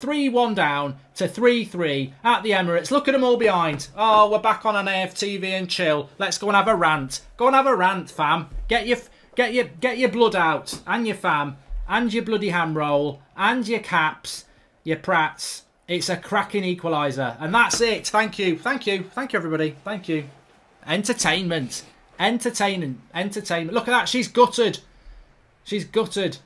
3-1 down to 3-3 at the Emirates. Look at them all behind. Oh, we're back on an AFTV and chill. Let's go and have a rant. Go and have a rant, fam. Get your get your get your blood out and your fam and your bloody ham roll and your caps, your prats. It's a cracking equaliser. And that's it. Thank you. Thank you. Thank you everybody. Thank you. Entertainment. Entertainment. Entertainment. Look at that. She's gutted. She's gutted.